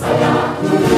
Salam.